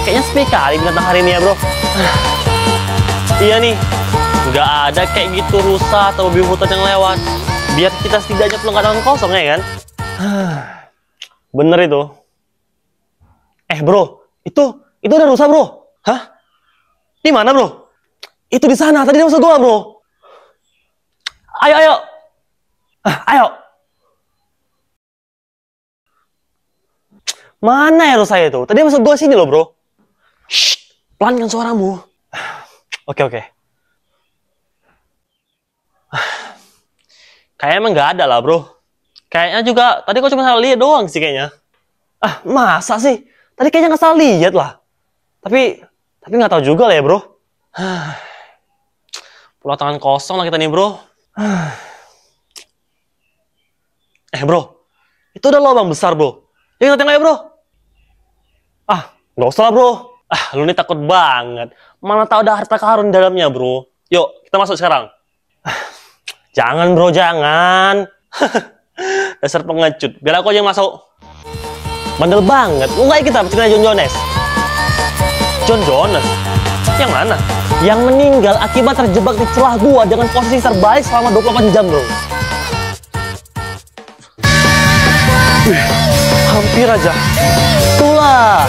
Kayaknya sepi kali binatang hari ini ya bro. iya nih, nggak ada kayak gitu rusa atau babi hutan yang lewat. Biar kita setidaknya ke tangan kosong ya kan? Bener itu. Eh bro, itu itu ada rusa bro. Hah? Di mana bro? Itu di sana. Tadi dia masuk gua bro. Ayo ayo. Ah, ayo. Mana ya rusa itu? Tadi masuk gua sini loh bro. Shh, pelan kan suaramu. Oke oke. Kayaknya emang nggak ada lah bro. Kayaknya juga tadi kok cuma salah lihat doang sih kayaknya. Ah masa sih? Tadi kayaknya nggak salah lihat lah. Tapi tapi nggak tahu juga lah ya bro. Pulau tangan kosong lah kita nih bro. Eh bro, itu ada lubang besar bro. Yuk kita tengok ya bro. Ah, nggak usah lah bro. Ah, lu nih takut banget. Mana tahu ada harta karun di dalamnya bro. Yuk, kita masuk sekarang. Jangan bro, jangan. Dasar pengecut. Biar aku aja yang masuk. Bandel banget. Lu kita bercerita John Jones. John Jones? Yang mana? Yang meninggal akibat terjebak di celah gua dengan posisi terbalik selama 28 jam bro. Hampir aja. Itulah